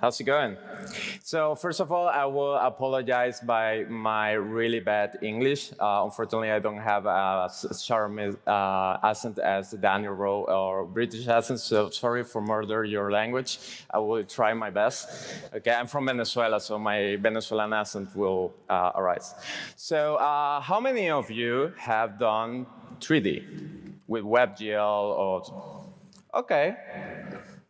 How's it going? So first of all, I will apologize by my really bad English. Uh, unfortunately, I don't have a sharp uh, accent as Daniel Roe or British accent, so sorry for murder your language. I will try my best. Okay, I'm from Venezuela, so my Venezuelan accent will uh, arise. So uh, how many of you have done 3D with WebGL or Okay,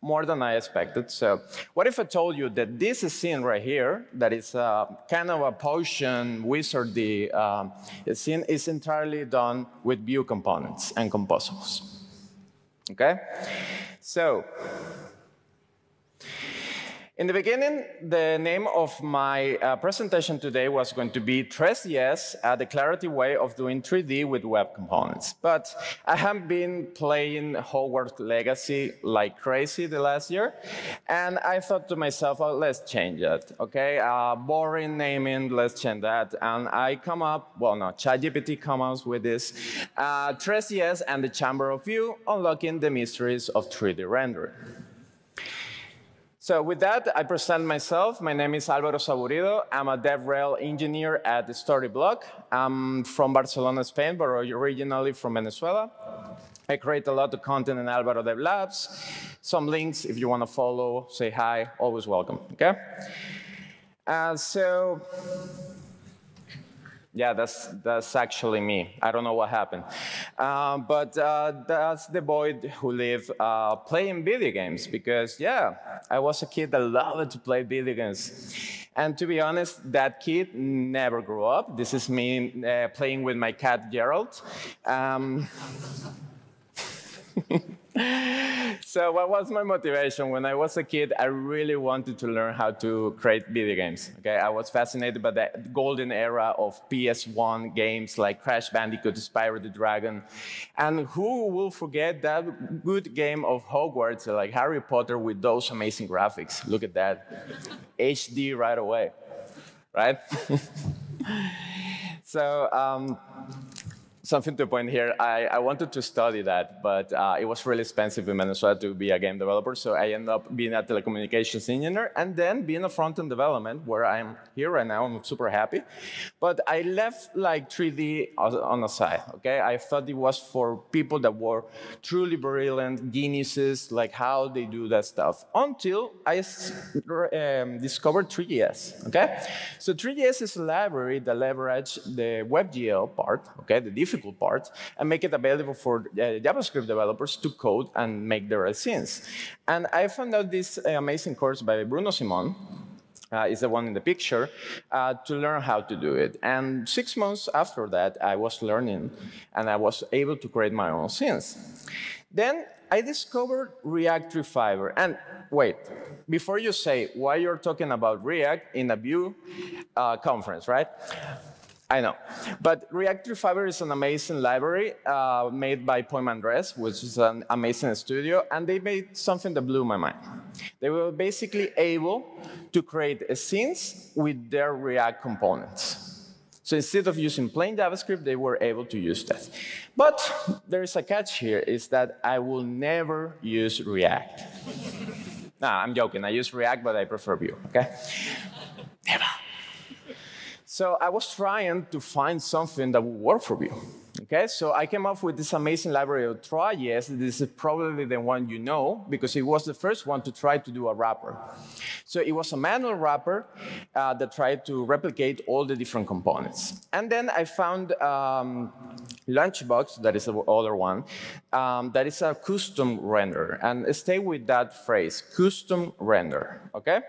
more than I expected. So what if I told you that this scene right here, that is uh, kind of a potion wizardy um, scene, is entirely done with Vue components and composables. Okay? So in the beginning, the name of my uh, presentation today was going to be Tres.js, a declarative way of doing 3D with web components. But I have been playing Hogwarts Legacy like crazy the last year, and I thought to myself, oh, let's change it, okay? Uh, boring naming, let's change that. And I come up, well, no, ChatGPT comes with this, uh, Tres.js and the Chamber of Vue, unlocking the mysteries of 3D rendering. So with that, I present myself. My name is Alvaro Saburido. I'm a DevRel engineer at Storyblok. I'm from Barcelona, Spain, but originally from Venezuela. I create a lot of content in Alvaro Dev Labs. Some links if you want to follow, say hi, always welcome, okay? Uh, so yeah, that's, that's actually me. I don't know what happened. Uh, but uh, that's the boy who lived uh, playing video games because, yeah, I was a kid that loved to play video games. And to be honest, that kid never grew up. This is me uh, playing with my cat, Gerald. Um, so what was my motivation? When I was a kid, I really wanted to learn how to create video games. Okay, I was fascinated by the golden era of PS1 games like Crash Bandicoot, Spyro the Dragon. And who will forget that good game of Hogwarts, like Harry Potter with those amazing graphics? Look at that. HD right away, right? so um, something to point here. I, I wanted to study that, but uh, it was really expensive in Venezuela to be a game developer, so I ended up being a telecommunications engineer and then being a front-end development, where I'm here right now. I'm super happy. But I left like 3D on the side, okay? I thought it was for people that were truly brilliant, geniuses, like how they do that stuff, until I um, discovered Three.js, okay? So Three.js is a library that leverages the WebGL part, okay, the different difficult and make it available for uh, JavaScript developers to code and make their scenes. And I found out this uh, amazing course by Bruno Simon, uh, is the one in the picture, uh, to learn how to do it. And six months after that, I was learning, and I was able to create my own scenes. Then I discovered React Fiber. And wait, before you say why you're talking about React in a Vue uh, conference, right? I know. But React Fiber is an amazing library uh, made by Poimandres, which is an amazing studio, and they made something that blew my mind. They were basically able to create scenes with their React components. So instead of using plain JavaScript, they were able to use that. But there is a catch here, is that I will never use React. nah, I'm joking. I use React, but I prefer Vue, OK? So I was trying to find something that would work for you. Okay, so I came up with this amazing library of TroisJS. This is probably the one you know because it was the first one to try to do a wrapper. So it was a manual wrapper uh, that tried to replicate all the different components. And then I found um, Lunchbox, that is the other one, um, that is a custom render. And stay with that phrase, custom render, okay?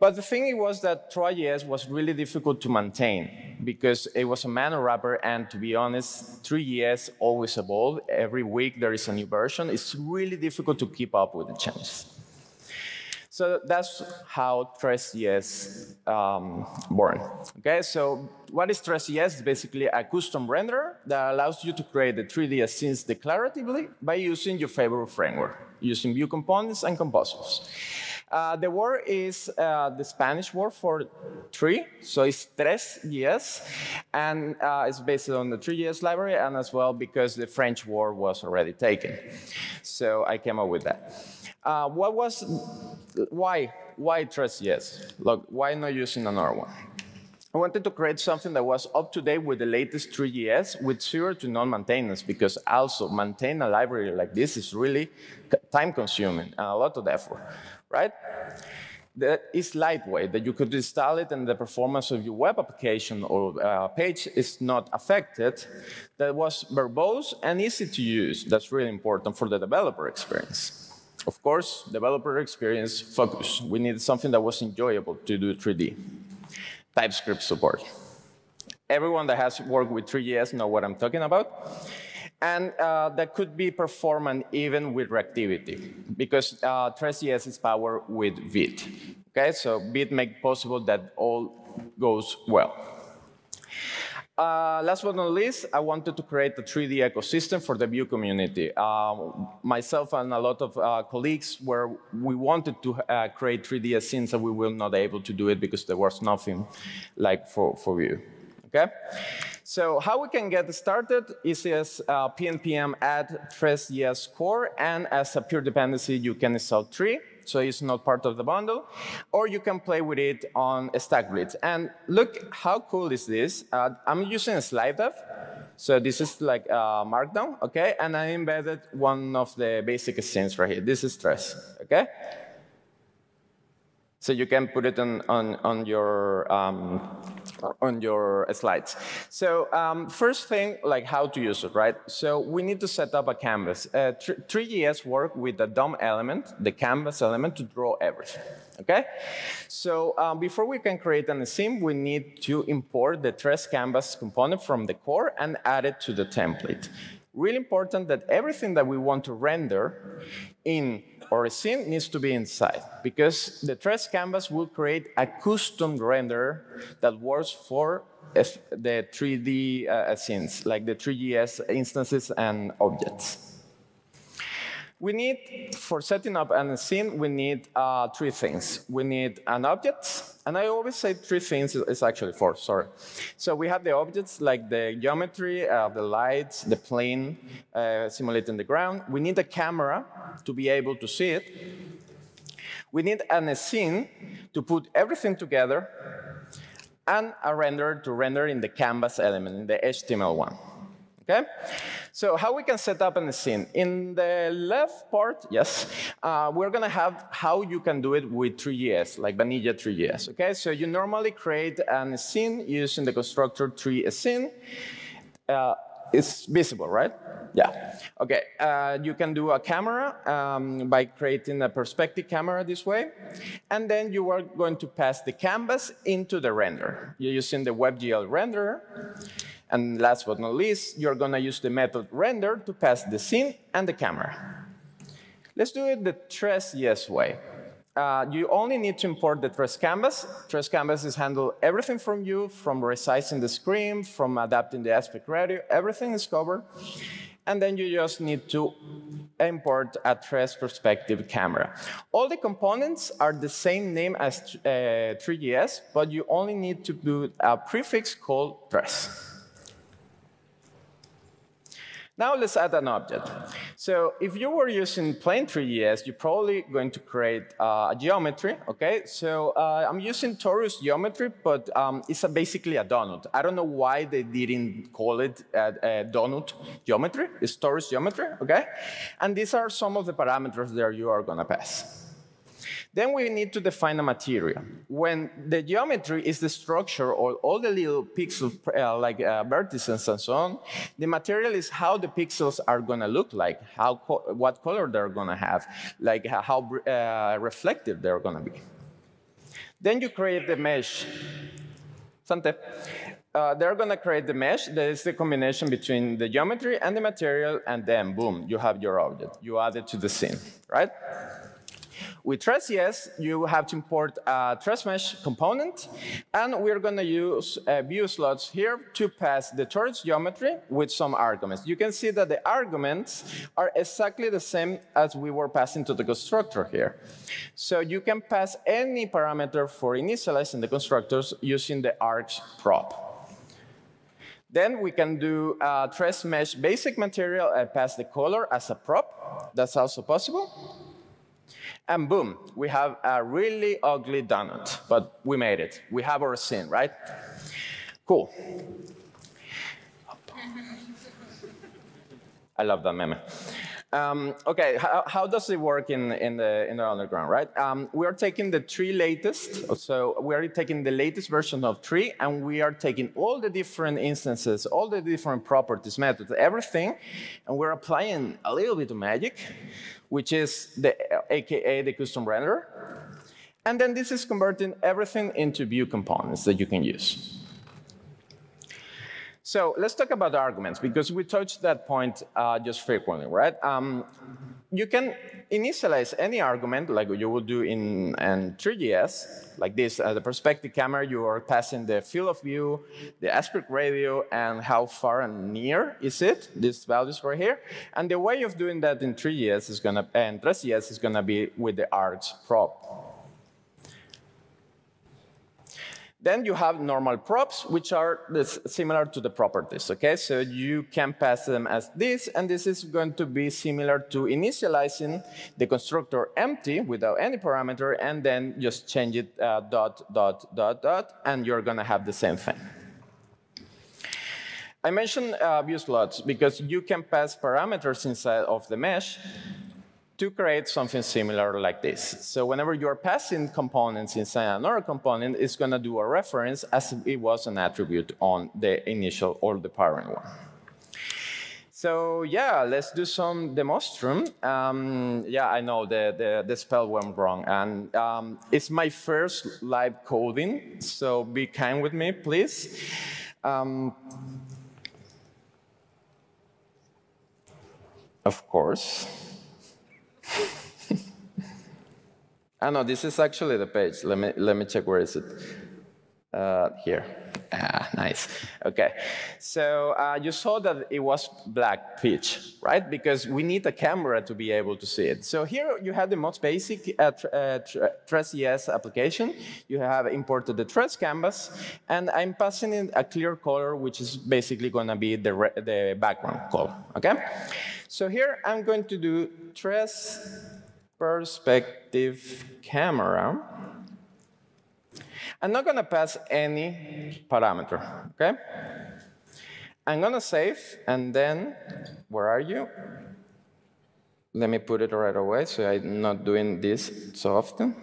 But the thing was that TroisJS was really difficult to maintain because it was a manual wrapper, and to be honest, Three.js always evolved. Every week there is a new version. It's really difficult to keep up with the changes. So that's how Tres.js um, born. Okay, so what is Tres.js? It's basically a custom renderer that allows you to create the 3D scenes declaratively by using your favorite framework, using Vue components and composables. Uh, the word is uh, the Spanish word for three, so it's Tres.js, and uh, it's based on the Three.js library, and as well because the French word was already taken. So I came up with that. Uh, what was, why, why Tres.js? Look, why not using another one? I wanted to create something that was up to date with the latest Three.js with zero to none maintenance because also maintain a library like this is really time consuming and a lot of effort, right? That is lightweight, that you could install it and the performance of your web application or uh, page is not affected. That was verbose and easy to use. That's really important for the developer experience. Of course, developer experience focus. We needed something that was enjoyable to do 3D. TypeScript support. Everyone that has worked with Three.js know what I'm talking about. And uh, that could be performant even with reactivity, because uh, 3GS is powered with Vite. Okay, so Vite makes possible that all goes well. Uh, last but not least, I wanted to create a 3D ecosystem for the Vue community. Uh, myself and a lot of uh, colleagues where we wanted to uh, create 3D scenes and we were not able to do it because there was nothing like for, for Vue. Okay? So how we can get started is as pnpm add 3ds core, and as a peer dependency, you can install three so it's not part of the bundle. Or you can play with it on StackBlitz. And look how cool is this. Uh, I'm using a Slidev. So this is like uh, Markdown, okay? And I embedded one of the basic scenes right here. This is stress, okay? So you can put it on, on, on your um, on your slides. So um, first thing, like how to use it, right? So we need to set up a canvas. Uh, Three.js work with the DOM element, the canvas element, to draw everything, okay? So um, before we can create an scene, we need to import the Tres Canvas component from the core and add it to the template. Really important that everything that we want to render in or a scene needs to be inside because the Tres canvas will create a custom render that works for the 3D uh, scenes, like the Three.js instances and objects. We need, for setting up a scene, we need uh, three things. We need an object, and I always say three things, it's actually four, sorry. So we have the objects like the geometry, uh, the lights, the plane uh, simulating the ground. We need a camera to be able to see it. We need an, a scene to put everything together, and a render to render in the canvas element, in the HTML one. Okay? So how we can set up a scene. In the left part, yes, uh, we're to have how you can do it with Three.js, like vanilla Three.js. Okay, so you normally create a scene using the constructor 3 scene. Uh, it's visible, right? Yeah. Okay. Uh, you can do a camera um, by creating a perspective camera this way. And then you are going to pass the canvas into the render. You're using the WebGL renderer. And last but not least, you're going to use the method render to pass the scene and the camera. Let's do it the Tres.js way. Uh, you only need to import the Tres Canvas. Tres Canvas is handle everything from you, from resizing the screen, from adapting the aspect ratio, everything is covered. And then you just need to import a Tres perspective camera. All the components are the same name as uh, Three.js, but you only need to do a prefix called Tres. Now let's add an object. So if you were using plain Three.js, you're probably going to create uh, a geometry, okay? So uh, I'm using torus geometry, but um, it's a basically a donut. I don't know why they didn't call it a, a donut geometry. It's torus geometry, okay? And these are some of the parameters that you are gonna pass. Then we need to define a material. When the geometry is the structure or all the little pixels, uh, like uh, vertices and so on, the material is how the pixels are going to look like, how co what color they're going to have, like how uh, reflective they're going to be. Then you create the mesh. Sante. Uh, they're going to create the mesh. That is the combination between the geometry and the material, and then boom, you have your object. You add it to the scene, right? With TresJS, you have to import a TresMesh component, and we're going to use uh, Vue slots here to pass the torus geometry with some arguments. You can see that the arguments are exactly the same as we were passing to the constructor here. So you can pass any parameter for initializing the constructors using the args prop. Then we can do uh, TresMesh basic material and pass the color as a prop. That's also possible. And boom, we have a really ugly donut, but we made it. We have our scene, right? Cool. I love that meme. Um, okay, how, how, does it work in, in, the, in the underground, right? Um, we are taking the three latest, so we are taking the latest version of tree, and we are taking all the different instances, all the different properties, methods, everything, and we're applying a little bit of magic, which is the AKA the custom renderer. And then this is converting everything into Vue components that you can use. So let's talk about arguments, because we touched that point uh, just frequently, right? Um, you can initialize any argument, like you would do in, in Three.js, like this. Uh, the perspective camera, you are passing the field of view, the aspect ratio, and how far and near is it, these values right here. And the way of doing that in TreeJS is gonna, and TresJS is gonna be with the args prop. Then you have normal props, which are this, similar to the properties, okay? So you can pass them as this, and this is going to be similar to initializing the constructor empty without any parameter, and then just change it uh, dot, dot, dot, dot, and you're gonna have the same thing. I mentioned uh, Vue slots because you can pass parameters inside of the mesh to create something similar like this. So whenever you're passing components inside another component, it's going to do a reference as it was an attribute on the initial or the parent one. So yeah, let's do some demonstrum. Um, yeah, I know the, the, the, spell went wrong. And um, it's my first live coding, so be kind with me, please. Um, of course. ah, no, this is actually the page. Let me, let me check where is it. Uh, here. Ah, nice. Okay. So uh, you saw that it was black pitch, right? Because we need a camera to be able to see it. So here you have the most basic uh, uh, TresJS application. You have imported the Tres canvas, and I'm passing in a clear color, which is basically going to be the, the background color, okay? So here I'm going to do Tres perspective camera. I'm not going to pass any parameter, okay? I'm going to save, and then, where are you? Let me put it right away so I'm not doing this so often.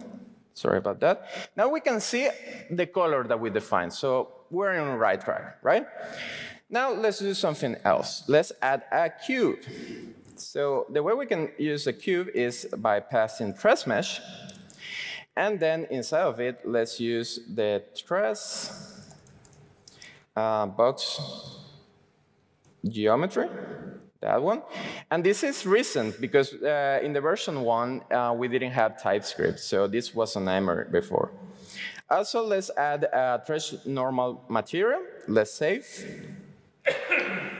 Sorry about that. Now we can see the color that we defined. So we're on the right track, right? Now let's do something else. Let's add a cube. So the way we can use a cube is by passing TresMesh. And then inside of it, let's use the Tres uh, box geometry, that one. And this is recent because uh, in the version one, uh, we didn't have TypeScript. So this was an error before. Also, let's add a trash normal material. Let's save.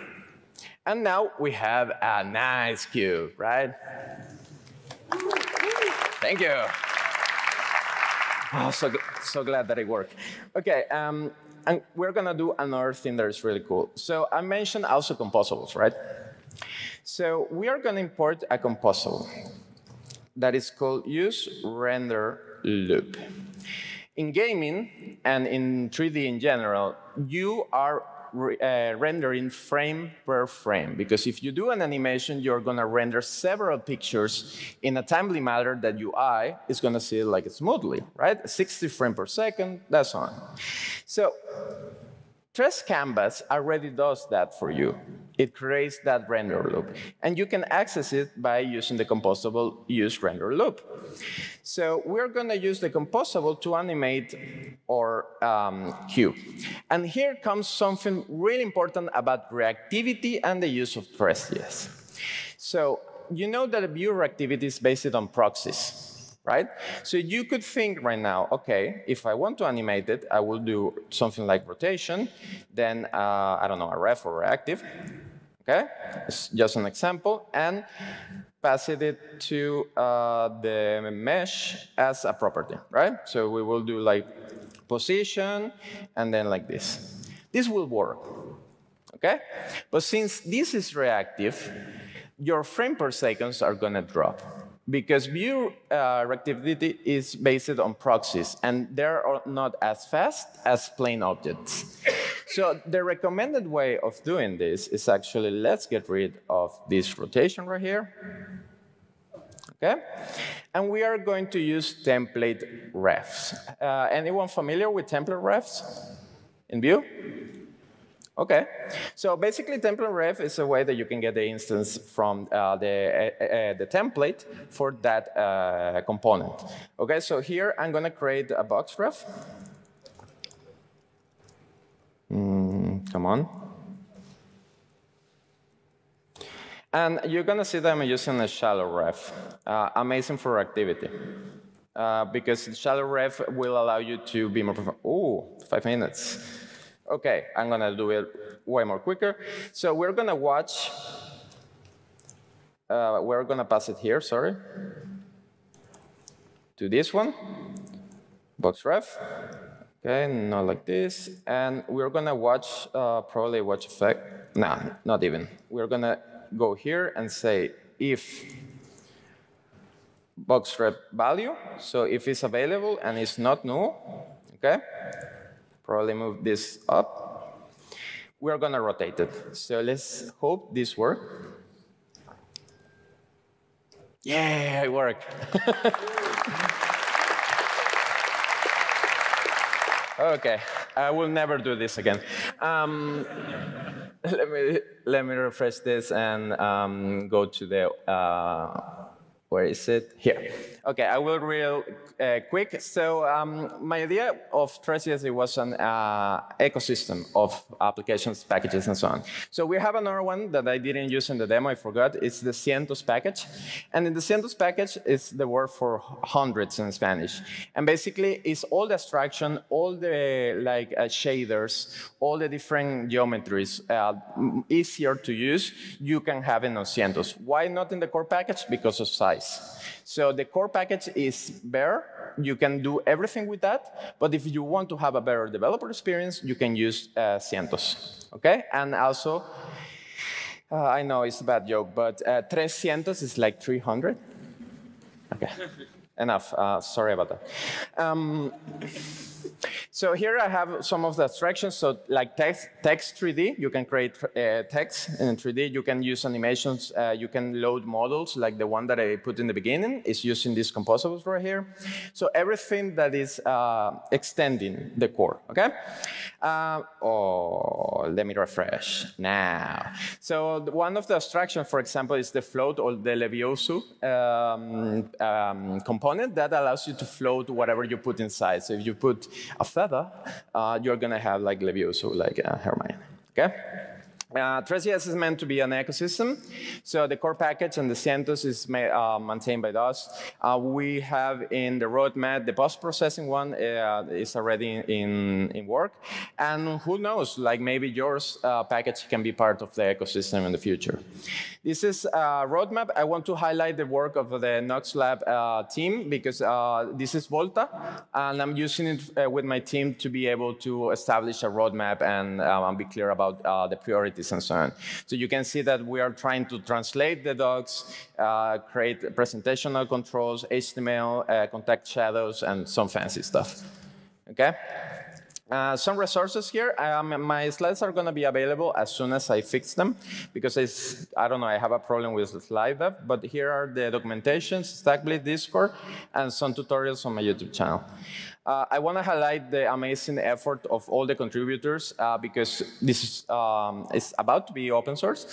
And now we have a nice cube, right? Thank you. Oh, so, so glad that it worked. Okay, um, and we're gonna do another thing that is really cool. So I mentioned also composables, right? So we are gonna import a composable that is called use render loop. In gaming and in 3D in general, you are re, uh, rendering frame per frame. Because if you do an animation, you're going to render several pictures in a timely manner that UI is going to see it like smoothly, right? 60 frames per second, that's on. So Tres Canvas already does that for you. It creates that render loop. And you can access it by using the composable use render loop. So we're going to use the composable to animate our um, cube. And here comes something really important about reactivity and the use of TresJS. So you know that Vue reactivity is based on proxies right? So you could think right now, okay, if I want to animate it, I will do something like rotation, then, uh, I don't know, a ref or reactive, okay? It's just an example, and pass it to uh, the mesh as a property, right? So we will do like position, and then like this. This will work, okay? But since this is reactive, your frame per seconds are gonna drop because Vue uh, reactivity is based on proxies, and they're not as fast as plain objects. so the recommended way of doing this is actually, let's get rid of this rotation right here. Okay? And we are going to use template refs. Uh, anyone familiar with template refs in Vue? Okay, so basically template ref is a way that you can get the instance from uh, the, uh, uh, the template for that uh, component. Okay, so here I'm gonna create a box ref. Mm, come on. And you're gonna see that I'm using a shallow ref, uh, amazing for activity. Uh, because shallow ref will allow you to be more, oh, five minutes. Okay, I'm gonna do it way more quicker. So we're gonna watch, uh, we're gonna pass it here, sorry, to this one, box ref. Okay, not like this. And we're gonna watch, uh, probably watch effect. Nah, not even. We're gonna go here and say if box ref value, so if it's available and it's not null, okay, probably move this up. We're gonna rotate it. So let's hope this works. Yeah, it worked. okay, I will never do this again. Um, let me let me refresh this and um, go to the. Uh, where is it? Here. Okay, I will real uh, quick. So um, my idea of Tres.js it was an uh, ecosystem of applications, packages, and so on. So we have another one that I didn't use in the demo. I forgot. It's the Cientos package, and in the Cientos package is the word for hundreds in Spanish. And basically, it's all the abstraction, all the like uh, shaders, all the different geometries, uh, easier to use. You can have it on Cientos. Why not in the core package? Because of size. So the core package is bare. You can do everything with that. But if you want to have a better developer experience, you can use uh, Cientos. Okay? And also, uh, I know it's a bad joke, but uh, tres cientos is like 300. Okay. Enough. Uh, sorry about that. Um, so here I have some of the abstractions. So like text, text 3D, you can create uh, text in 3D. You can use animations. Uh, you can load models like the one that I put in the beginning is using these composables right here. So everything that is uh, extending the core, okay? Uh, oh, let me refresh now. So one of the abstractions, for example, is the float or the Levioso um, um, component that allows you to float whatever you put inside. So if you put a feather, uh, you're going to have like Levioso, like uh, Hermione. Okay? Uh, is meant to be an ecosystem. So the core package and the Cientos is uh, maintained by us. Uh, we have in the roadmap, the post-processing one uh, is already in, in work. And who knows, like maybe yours uh, package can be part of the ecosystem in the future. This is a roadmap. I want to highlight the work of the Nuxt Lab uh, team because this is Volta. And I'm using it with my team to be able to establish a roadmap and be clear about the priorities and so on. So you can see that we are trying to translate the docs, uh, create presentational controls, HTML, uh, contact shadows, and some fancy stuff. Okay? Uh, some resources here. Um, my slides are going to be available as soon as I fix them because it's, I don't know, I have a problem with the Slidev, but here are the documentations, StackBlitz, Discord, and some tutorials on my YouTube channel. Uh, I want to highlight the amazing effort of all the contributors uh, because this is, um, is, about to be open source.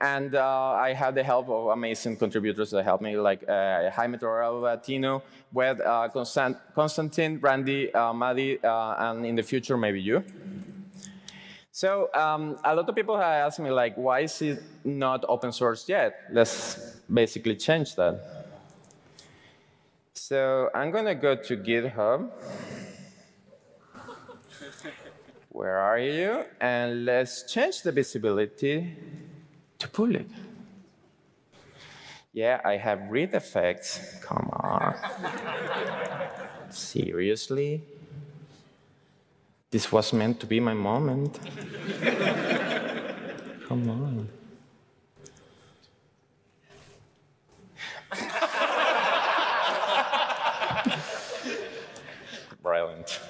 And uh, I have the help of amazing contributors that helped me, like uh, Jaime Torralba, Tino, Wed, uh, Constant, Constantine, Randy, uh, Maddie, and in the future, maybe you. So um, a lot of people have asked me, like, why is it not open source yet? Let's basically change that. So I'm going to go to GitHub. Where are you? And let's change the visibility to public. Yeah, I have read effects. Come on. Seriously? This was meant to be my moment. Come on. Brilliant.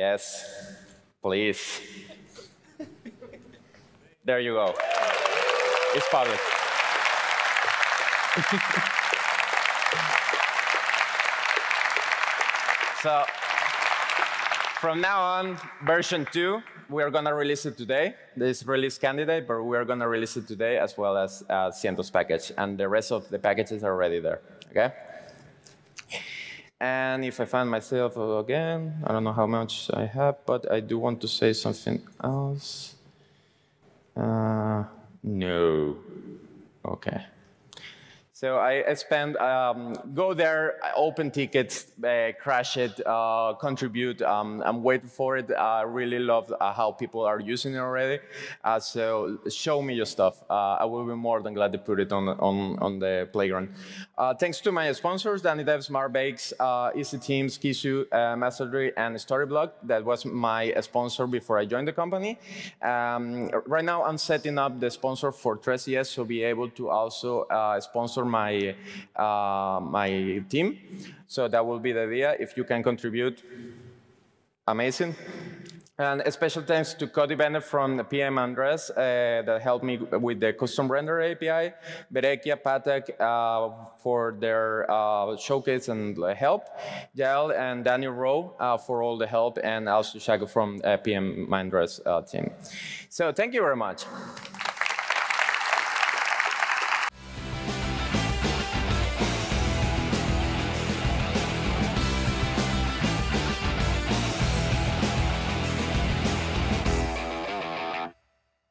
Yes, please. There you go. It's public. so, from now on, version 2, we are going to release it today. This release candidate, but we are going to release it today as well as uh, Cientos package. And the rest of the packages are already there. Okay? And if I find myself again, I don't know how much I have, but I do want to say something else. Uh, no. Okay. So I, spend, um, go there, open tickets, uh, crash it, uh, contribute. Um, I'm waiting for it. I really love uh, how people are using it already. Uh, so show me your stuff. Uh, I will be more than glad to put it on, on, on the playground. Uh, thanks to my sponsors, Danny Dev, Smart Bakes, Easy Teams, Kisu, uh, and Storyblok. That was my sponsor before I joined the company. Um, right now, I'm setting up the sponsor for TresJS, so be able to also sponsor my, uh, my team. So that will be the idea. If you can contribute, amazing. And a special thanks to Cody Bennett from the Poimandres uh, that helped me with the custom render API, Berekia, Patek uh, for their uh, showcase and help, Yael and Daniel Roe uh, for all the help, and also Shago from uh, Poimandres uh, team. So thank you very much.